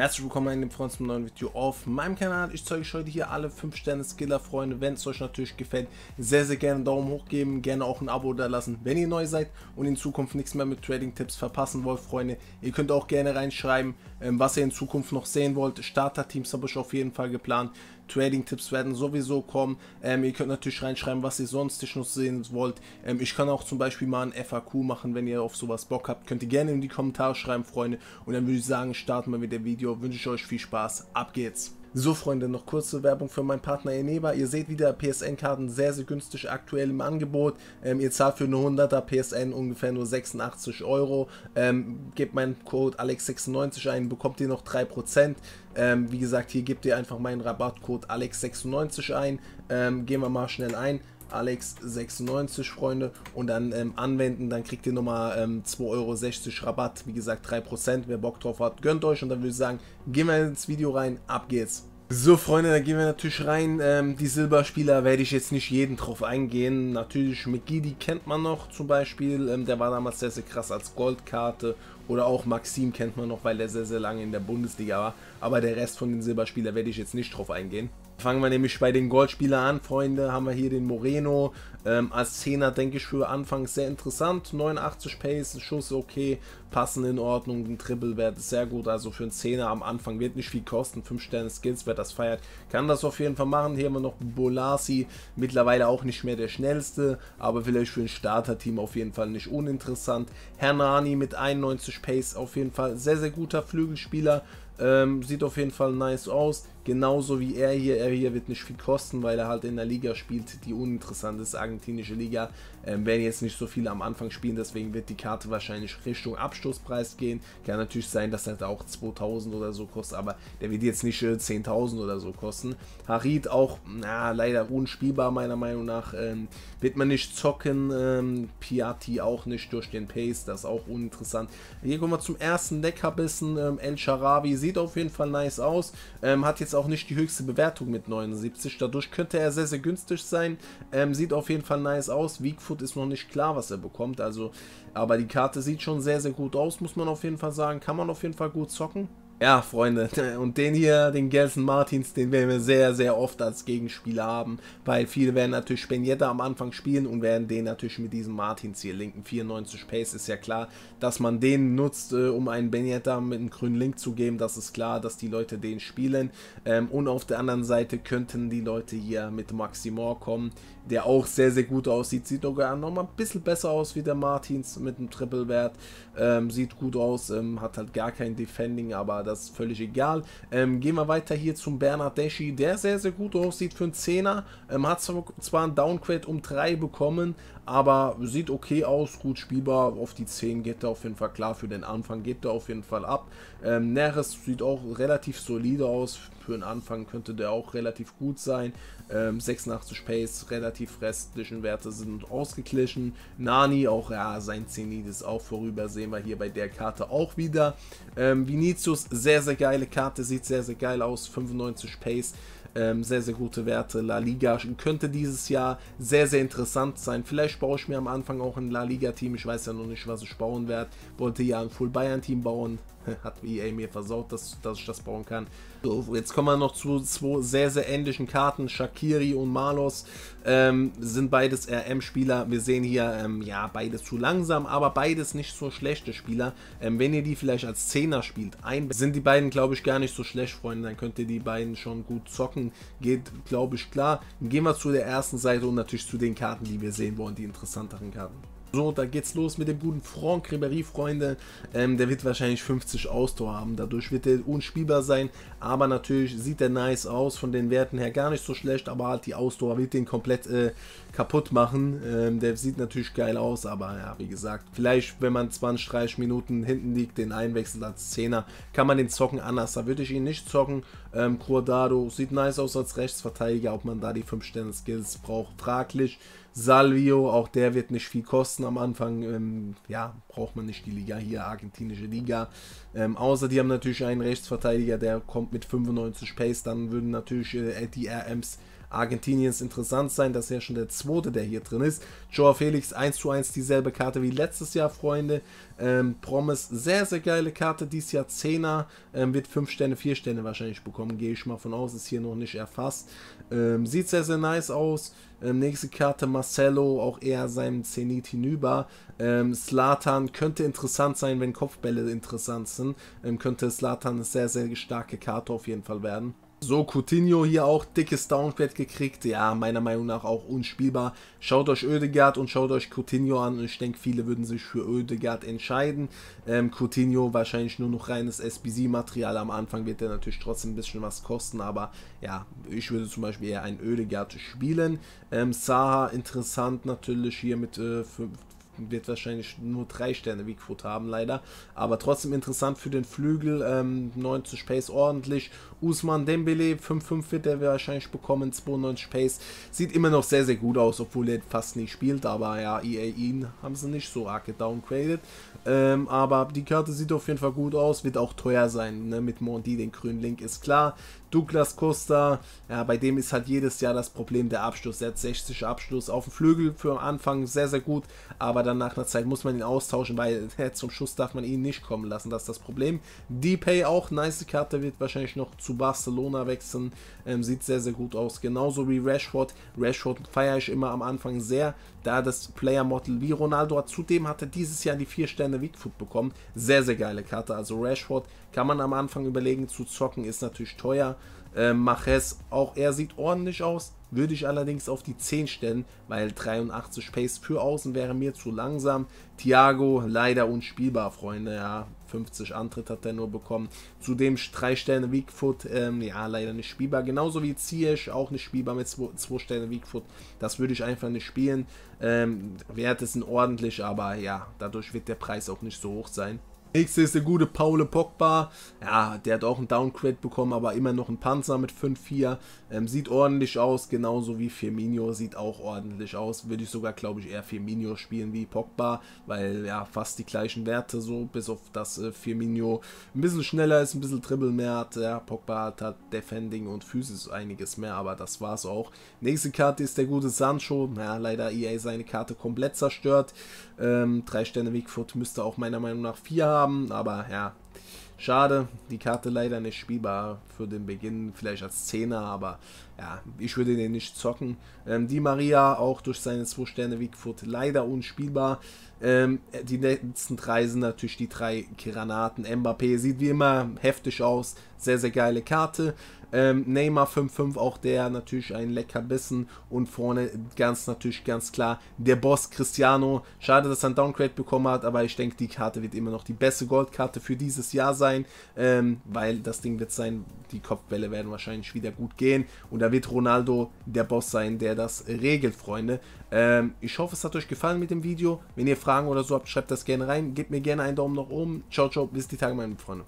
Herzlich willkommen meine Freunde zum neuen Video auf meinem Kanal. Ich zeige euch heute hier alle 5 Sterne Skiller Freunde. Wenn es euch natürlich gefällt, sehr sehr gerne einen Daumen hoch geben, gerne auch ein Abo da lassen, wenn ihr neu seid und in Zukunft nichts mehr mit Trading Tipps verpassen wollt, Freunde. Ihr könnt auch gerne reinschreiben, ähm, was ihr in Zukunft noch sehen wollt. Starter-Teams habe ich auf jeden Fall geplant. Trading-Tipps werden sowieso kommen. Ähm, ihr könnt natürlich reinschreiben, was ihr sonst noch sehen wollt. Ähm, ich kann auch zum Beispiel mal ein FAQ machen, wenn ihr auf sowas Bock habt. Könnt ihr gerne in die Kommentare schreiben, Freunde. Und dann würde ich sagen, starten wir mit dem Video. Wünsche ich euch viel Spaß. Ab geht's. So Freunde, noch kurze Werbung für meinen Partner Eneba. Ihr seht wieder PSN-Karten sehr, sehr günstig aktuell im Angebot. Ähm, ihr zahlt für eine 100er PSN ungefähr nur 86 Euro. Ähm, gebt meinen Code Alex96 ein, bekommt ihr noch 3%. Ähm, wie gesagt, hier gebt ihr einfach meinen Rabattcode Alex96 ein. Ähm, gehen wir mal schnell ein. Alex96, Freunde, und dann ähm, anwenden, dann kriegt ihr nochmal ähm, 2,60 Euro Rabatt, wie gesagt 3%, wer Bock drauf hat, gönnt euch und dann würde ich sagen, gehen wir ins Video rein, ab geht's. So Freunde, da gehen wir natürlich rein. Ähm, die Silberspieler werde ich jetzt nicht jeden drauf eingehen. Natürlich McGee, kennt man noch zum Beispiel. Ähm, der war damals sehr, sehr krass als Goldkarte. Oder auch Maxim kennt man noch, weil der sehr, sehr lange in der Bundesliga war. Aber der Rest von den Silberspielern werde ich jetzt nicht drauf eingehen. Fangen wir nämlich bei den Goldspielern an, Freunde. Haben wir hier den Moreno. Ähm, als Zehner denke ich für Anfang sehr interessant. 89 Pace, Schuss okay, passen in Ordnung, ein Triple-Wert ist sehr gut. Also für einen Zehner am Anfang wird nicht viel kosten. 5 Sterne Skills, wer das feiert, kann das auf jeden Fall machen. Hier haben wir noch Bolasi, mittlerweile auch nicht mehr der schnellste, aber vielleicht für ein Starter-Team auf jeden Fall nicht uninteressant. Hernani mit 91 Pace, auf jeden Fall sehr, sehr guter Flügelspieler. Ähm, sieht auf jeden Fall nice aus. Genauso wie er hier. Er hier wird nicht viel kosten, weil er halt in der Liga spielt, die uninteressant ist, argentinische Liga. Ähm, werden jetzt nicht so viele am Anfang spielen, deswegen wird die Karte wahrscheinlich Richtung Abstoßpreis gehen. Kann natürlich sein, dass er auch 2000 oder so kostet, aber der wird jetzt nicht äh, 10.000 oder so kosten. Harid auch, na, leider unspielbar meiner Meinung nach. Ähm, wird man nicht zocken. Ähm, Piatti auch nicht durch den Pace, das ist auch uninteressant. Hier kommen wir zum ersten Leckerbissen. Ähm, El Sharabi sieht auf jeden Fall nice aus. Ähm, hat jetzt auch nicht die höchste Bewertung mit 79. Dadurch könnte er sehr, sehr günstig sein. Ähm, sieht auf jeden Fall nice aus. Weak Foot ist noch nicht klar, was er bekommt. Also, aber die Karte sieht schon sehr, sehr gut aus, muss man auf jeden Fall sagen. Kann man auf jeden Fall gut zocken. Ja, Freunde, und den hier, den Gelsen Martins, den werden wir sehr, sehr oft als Gegenspieler haben, weil viele werden natürlich Spenietta am Anfang spielen und werden den natürlich mit diesem Martins hier linken. 94 Pace ist ja klar, dass man den nutzt, äh, um einen Benietta mit einem grünen Link zu geben. Das ist klar, dass die Leute den spielen. Ähm, und auf der anderen Seite könnten die Leute hier mit Maximor kommen, der auch sehr, sehr gut aussieht. Sieht sogar nochmal ein bisschen besser aus wie der Martins mit einem Triple-Wert. Ähm, sieht gut aus, ähm, hat halt gar kein Defending, aber das ist völlig egal. Ähm, gehen wir weiter hier zum Bernardeschi, der sehr, sehr gut aussieht für einen Zehner. Ähm, hat zwar ein Downgrade um 3 bekommen, aber sieht okay aus, gut spielbar. Auf die 10 geht er auf jeden Fall klar. Für den Anfang geht er auf jeden Fall ab. Ähm, Neres sieht auch relativ solide aus. Für den Anfang könnte der auch relativ gut sein. Ähm, 86 Pace, relativ restlichen Werte sind ausgeglichen. Nani auch, ja, sein Zenit ist auch vorüber. Sehen wir hier bei der Karte auch wieder. Ähm, Vinicius, sehr, sehr geile Karte. Sieht sehr, sehr geil aus. 95 Pace. Ähm, sehr, sehr gute Werte. La Liga könnte dieses Jahr sehr, sehr interessant sein. Vielleicht baue ich mir am Anfang auch ein La Liga-Team. Ich weiß ja noch nicht, was ich bauen werde. Wollte ja ein Full Bayern-Team bauen. Hat EA mir versaut, dass, dass ich das bauen kann. So, jetzt kommen wir noch zu zwei sehr, sehr ähnlichen Karten. Shakiri und Malos ähm, sind beides RM-Spieler. Wir sehen hier, ähm, ja, beides zu langsam, aber beides nicht so schlechte Spieler. Ähm, wenn ihr die vielleicht als Zehner spielt, ein, sind die beiden, glaube ich, gar nicht so schlecht, Freunde. Dann könnt ihr die beiden schon gut zocken. Geht, glaube ich, klar. Gehen wir zu der ersten Seite und natürlich zu den Karten, die wir sehen wollen, die interessanteren Karten. So, da geht's los mit dem guten Franck Ribéry, Freunde. Ähm, der wird wahrscheinlich 50 Ausdauer haben. Dadurch wird er unspielbar sein. Aber natürlich sieht er nice aus. Von den Werten her gar nicht so schlecht. Aber halt die Ausdauer wird den komplett äh, kaputt machen. Ähm, der sieht natürlich geil aus. Aber ja, wie gesagt, vielleicht, wenn man 20, 30 Minuten hinten liegt, den einwechselt als Zehner, kann man den zocken anders. Da würde ich ihn nicht zocken. Ähm, Cordado sieht nice aus als Rechtsverteidiger. Ob man da die 5 Sterne Skills braucht, fraglich. Salvio, auch der wird nicht viel kosten am Anfang. Ähm, ja, braucht man nicht die Liga hier, argentinische Liga. Ähm, außer die haben natürlich einen Rechtsverteidiger, der kommt mit 95 Pace, dann würden natürlich äh, die RMs Argentiniens interessant sein. Das ist ja schon der zweite, der hier drin ist. Joao Felix 1 zu 1 dieselbe Karte wie letztes Jahr, Freunde. Ähm, Promise, sehr, sehr geile Karte. Dieses Jahr 10er. Ähm, wird 5 Sterne, 4 Sterne wahrscheinlich bekommen. Gehe ich mal von aus. Ist hier noch nicht erfasst. Ähm, sieht sehr, sehr nice aus. Ähm, nächste Karte Marcelo, auch eher seinem Zenit hinüber. Ähm, Slatan könnte interessant sein, wenn Kopfbälle interessant sind. Ähm, könnte Slatan eine sehr, sehr starke Karte auf jeden Fall werden. So, Coutinho hier auch dickes Downgrade gekriegt. Ja, meiner Meinung nach auch unspielbar. Schaut euch Oedegaard und schaut euch Coutinho an. Und ich denke, viele würden sich für Oedegaard entscheiden. Ähm, Coutinho wahrscheinlich nur noch reines SBC-Material. Am Anfang wird er natürlich trotzdem ein bisschen was kosten. Aber ja, ich würde zum Beispiel eher ein Oedegaard spielen. Ähm, Saha interessant natürlich hier mit äh, wird wahrscheinlich nur 3 Sterne Weakfoot haben, leider. Aber trotzdem interessant für den Flügel. Ähm, 90 Pace ordentlich. Usman Dembele, 5-5 wird er wahrscheinlich bekommen. 92 Pace. Sieht immer noch sehr, sehr gut aus, obwohl er fast nie spielt. Aber ja, EA ihn haben sie nicht so arg gedowngraded. Ähm, aber die Karte sieht auf jeden Fall gut aus. Wird auch teuer sein, ne? Mit Mondi, den grünen Link, ist klar. Douglas Costa, ja, bei dem ist halt jedes Jahr das Problem der Abschluss. Er hat 60 Abschluss auf dem Flügel für am Anfang sehr, sehr gut, aber dann nach einer Zeit muss man ihn austauschen, weil ja, zum Schuss darf man ihn nicht kommen lassen. Das ist das Problem. D-Pay auch, nice Karte, wird wahrscheinlich noch zu Barcelona wechseln. Ähm, sieht sehr, sehr gut aus. Genauso wie Rashford. Rashford feiere ich immer am Anfang sehr, da das Player-Model wie Ronaldo hat. Zudem hat er dieses Jahr die 4 Sterne Weakfoot bekommen. Sehr, sehr geile Karte. Also Rashford kann man am Anfang überlegen zu zocken, ist natürlich teuer. Ähm, Maches, auch er sieht ordentlich aus, würde ich allerdings auf die 10 stellen, weil 83 Pace für außen wäre mir zu langsam. Thiago leider unspielbar, Freunde, ja, 50 Antritt hat er nur bekommen. Zudem 3 Sterne Weakfoot, ähm, ja, leider nicht spielbar. Genauso wie Ziyech, auch nicht spielbar mit 2 Sterne Weakfoot. Das würde ich einfach nicht spielen. Ähm, Werte sind ordentlich, aber ja, dadurch wird der Preis auch nicht so hoch sein. Nächste ist der gute Paul Pogba. Ja, der hat auch einen Downgrade bekommen, aber immer noch ein Panzer mit 5-4. Ähm, sieht ordentlich aus, genauso wie Firmino sieht auch ordentlich aus. Würde ich sogar, glaube ich, eher Firmino spielen wie Pogba, weil ja fast die gleichen Werte so, bis auf das äh, Firmino ein bisschen schneller ist, ein bisschen Dribble mehr hat. Ja, Pogba hat, hat Defending und Physis einiges mehr, aber das war's auch. Nächste Karte ist der gute Sancho. Ja, leider EA seine Karte komplett zerstört. Ähm, drei Sterne Wigfoot müsste auch meiner Meinung nach 4 haben haben, aber ja, schade. Die Karte leider nicht spielbar für den Beginn, vielleicht als Zehner, aber ja, ich würde den nicht zocken. Ähm, die Maria auch durch seine 2 Sterne Wigfoot leider unspielbar. Ähm, die letzten drei sind natürlich die drei Granaten. Mbappé sieht wie immer heftig aus, sehr, sehr geile Karte. Ähm, Neymar 5-5, auch der natürlich ein lecker Bissen. Und vorne ganz natürlich ganz klar der Boss Cristiano. Schade, dass er ein Downgrade bekommen hat, aber ich denke, die Karte wird immer noch die beste Goldkarte für dieses Jahr sein, ähm, weil das Ding wird sein, die Kopfbälle werden wahrscheinlich wieder gut gehen. Und wird Ronaldo der Boss sein, der das regelt, Freunde. Ähm, ich hoffe, es hat euch gefallen mit dem Video. Wenn ihr Fragen oder so habt, schreibt das gerne rein. Gebt mir gerne einen Daumen nach oben. Ciao, ciao. Bis die Tage, meine Freunde.